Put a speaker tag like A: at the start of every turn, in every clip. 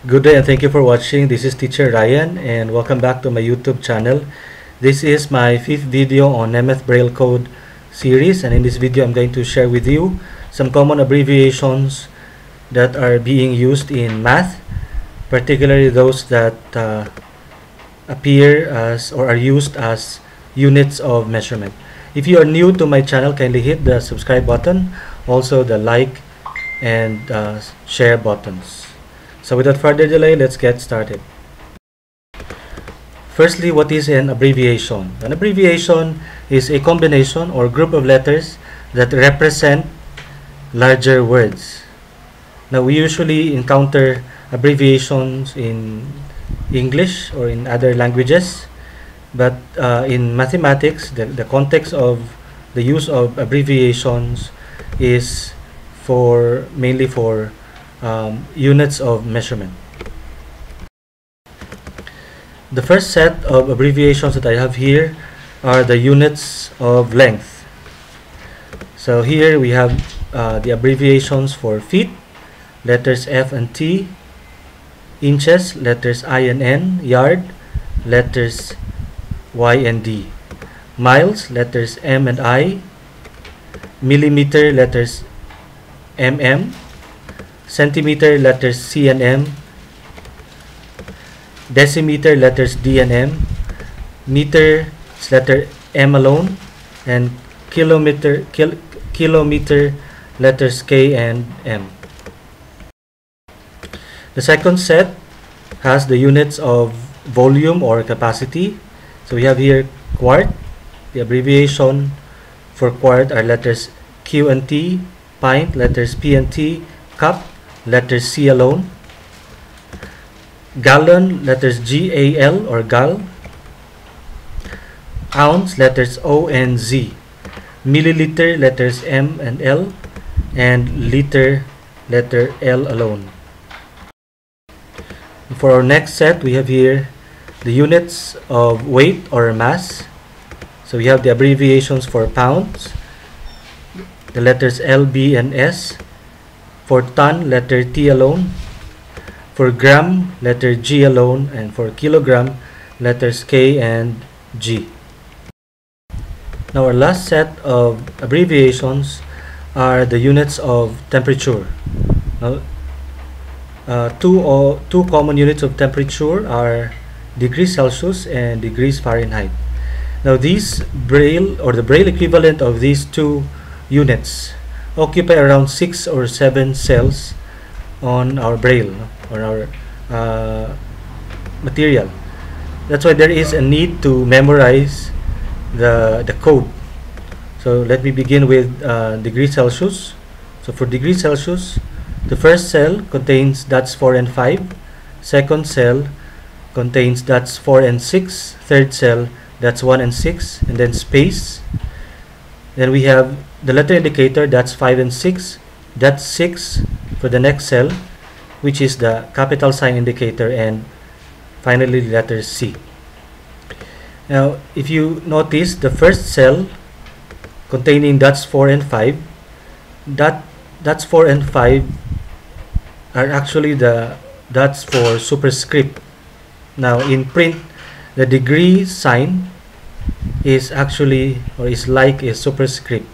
A: Good day and thank you for watching. This is teacher Ryan and welcome back to my YouTube channel. This is my fifth video on Nemeth Braille Code series and in this video I'm going to share with you some common abbreviations that are being used in math, particularly those that uh, appear as or are used as units of measurement. If you are new to my channel, kindly hit the subscribe button, also the like and uh, share buttons. So without further delay, let's get started. Firstly, what is an abbreviation? An abbreviation is a combination or group of letters that represent larger words. Now, we usually encounter abbreviations in English or in other languages, but uh, in mathematics, the, the context of the use of abbreviations is for mainly for um, units of measurement. The first set of abbreviations that I have here are the units of length. So here we have uh, the abbreviations for feet, letters F and T, inches, letters I and N, yard, letters Y and D, miles, letters M and I, millimeter, letters MM, centimeter, letters C and M, decimeter, letters D and M, meter, letter M alone, and kilometer, kil kilometer, letters K and M. The second set has the units of volume or capacity. So we have here quart. The abbreviation for quart are letters Q and T, pint, letters P and T, cup, letters C alone, gallon, letters G A L or gal, ounce, letters O and Z, milliliter, letters M and L, and liter, letter L alone. For our next set, we have here the units of weight or mass. So we have the abbreviations for pounds, the letters L, B, and S. For ton, letter T alone. For gram, letter G alone. And for kilogram, letters K and G. Now our last set of abbreviations are the units of temperature. Now, uh, two, or, two common units of temperature are degrees Celsius and degrees Fahrenheit. Now these Braille or the Braille equivalent of these two units occupy around six or seven cells on our braille or our uh, material. That's why there is a need to memorize the the code. So let me begin with uh, degree Celsius. So for degree Celsius the first cell contains dots 4 and 5 second cell contains dots 4 and 6 third cell that's 1 and 6 and then space. Then we have the letter indicator that's 5 and 6 that's 6 for the next cell which is the capital sign indicator and finally letter C. Now if you notice the first cell containing dots 4 and 5 that dots 4 and 5 are actually the dots for superscript. Now in print the degree sign is actually or is like a superscript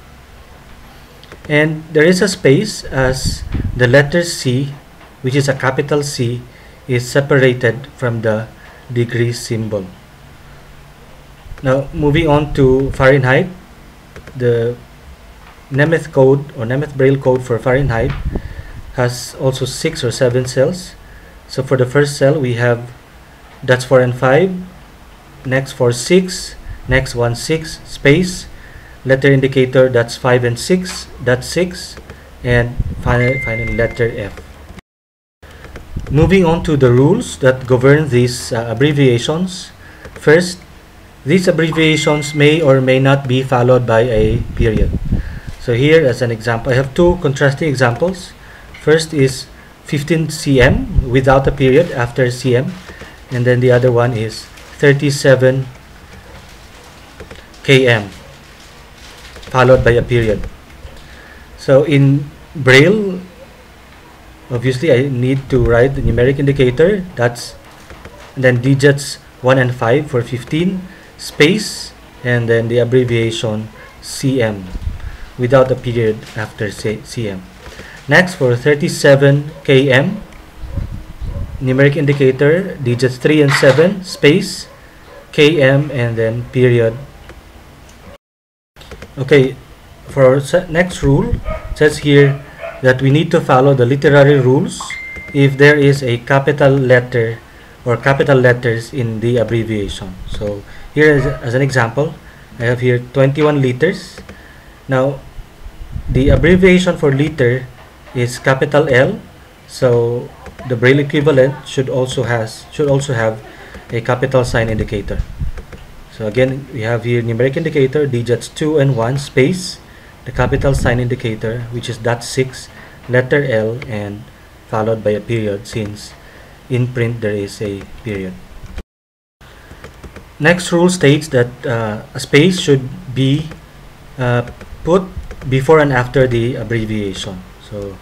A: and there is a space as the letter C which is a capital C is separated from the degree symbol. Now moving on to Fahrenheit the Nemeth code or Nemeth Braille code for Fahrenheit has also six or seven cells. So for the first cell we have that's 4 and 5 next for 6 next one 6 space letter indicator that's 5 and 6 that's 6 and final, final letter F. Moving on to the rules that govern these uh, abbreviations. First these abbreviations may or may not be followed by a period. So here as an example I have two contrasting examples. First is 15 cm without a period after cm and then the other one is 37 km followed by a period. So in braille obviously I need to write the numeric indicator. That's then digits 1 and 5 for 15 space and then the abbreviation CM without a period after CM next for 37 km numeric indicator digits 3 and 7 space km and then period okay for next rule says here that we need to follow the literary rules if there is a capital letter or capital letters in the abbreviation. So here is, as an example I have here 21 liters. Now the abbreviation for liter is capital L so the braille equivalent should also has should also have a capital sign indicator so again we have here numeric indicator digits 2 and 1 space the capital sign indicator which is dot 6 letter L and followed by a period since in print there is a period. Next rule states that uh, a space should be uh, put before and after the abbreviation. So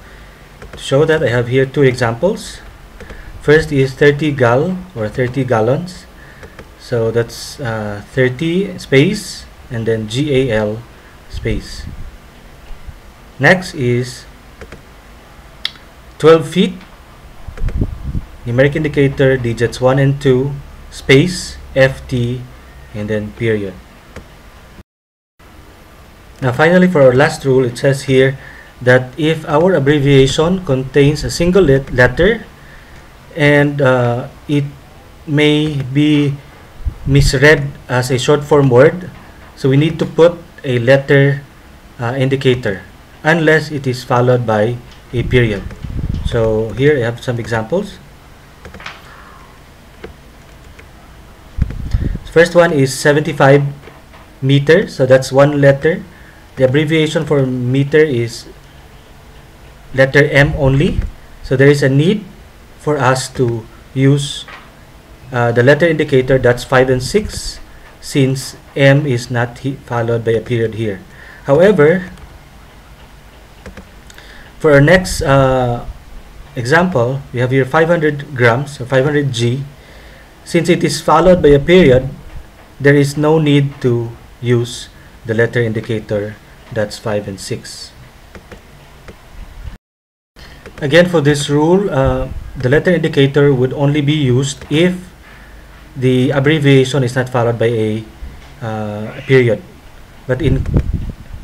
A: to show that I have here two examples. First is 30 gal or 30 gallons so that's uh, 30 space and then GAL space. Next is 12 feet numeric indicator digits 1 and 2 space FT and then period. Now finally for our last rule it says here that if our abbreviation contains a single let letter and uh, it may be misread as a short form word. So we need to put a letter uh, indicator unless it is followed by a period. So here I have some examples. First one is 75 meter. So that's one letter. The abbreviation for meter is letter M only. So there is a need for us to use uh, the letter indicator that's 5 and 6 since M is not followed by a period here. However for our next uh, example we have here 500 grams or 500 G. Since it is followed by a period there is no need to use the letter indicator that's 5 and 6 again for this rule uh, the letter indicator would only be used if the abbreviation is not followed by a, uh, period. But in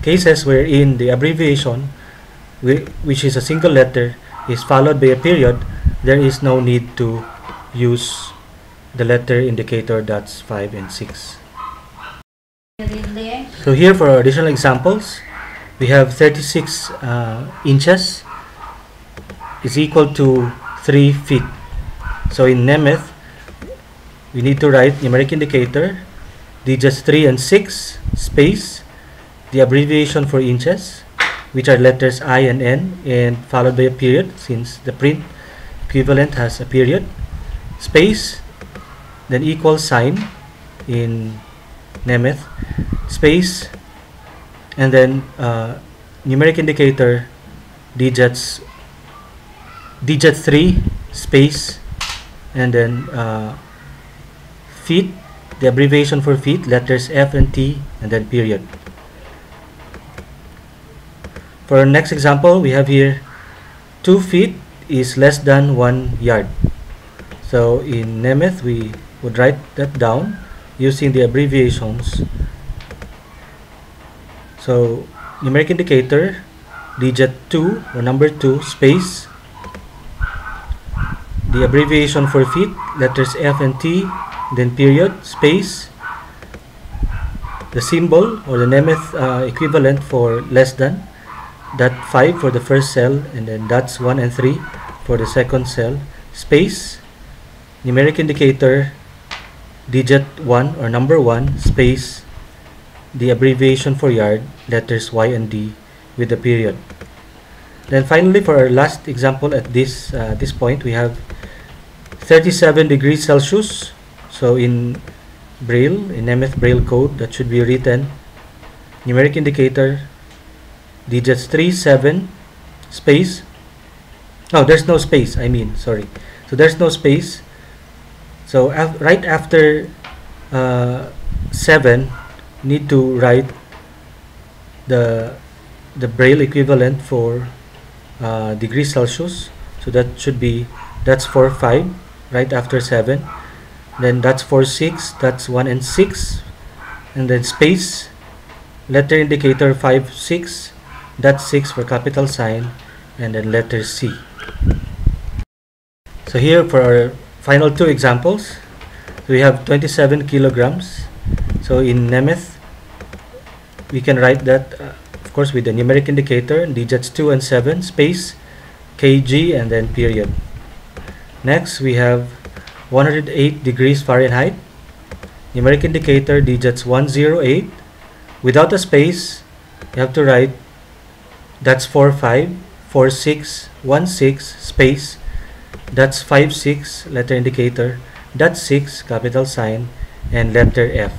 A: cases wherein the abbreviation which is a single letter is followed by a period there is no need to use the letter indicator that's 5 and 6 so here for additional examples we have 36 uh, inches is equal to 3 feet. So in Nemeth we need to write numeric indicator digits 3 and 6 space the abbreviation for inches which are letters I and N and followed by a period since the print equivalent has a period. Space then equal sign in Nemeth. Space and then uh, numeric indicator digits digit 3 space and then uh, feet the abbreviation for feet letters F and T and then period. For our next example we have here 2 feet is less than 1 yard. So in Nemeth we would write that down using the abbreviations. So numeric indicator digit 2 or number 2 space. The abbreviation for feet letters F and T then period space the symbol or the Nemeth uh, equivalent for less than dot 5 for the first cell and then dots 1 and 3 for the second cell. Space numeric indicator digit 1 or number 1 space the abbreviation for yard letters Y and D with the period. Then finally for our last example at this uh, this point we have 37 degrees Celsius so in Braille in Nemeth Braille code that should be written numeric indicator digits 3 7 space. No there's no space I mean sorry. So there's no space. So af right after uh, 7 need to write the the Braille equivalent for uh, degrees Celsius. So that should be that's for 5 right after 7 then that's for 6 that's 1 and 6 and then space letter indicator 5 6 that's 6 for capital sign and then letter C. So here for our final two examples we have 27 kilograms. So in Nemeth we can write that uh, of course with the numeric indicator digits 2 and 7 space kg and then period. Next we have 108 degrees Fahrenheit. Numeric indicator digits 108 without a space you have to write that's 4 5 4 6 1 6 space that's 5 6 letter indicator that's 6 capital sign and letter F.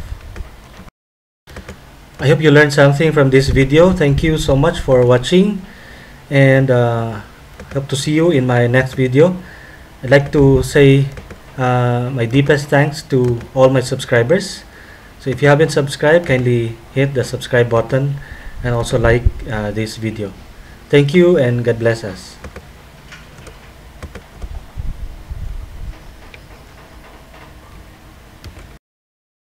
A: I hope you learned something from this video. Thank you so much for watching and uh, hope to see you in my next video. I'd like to say uh, my deepest thanks to all my subscribers. So if you haven't subscribed kindly hit the subscribe button and also like uh, this video. Thank you and God bless us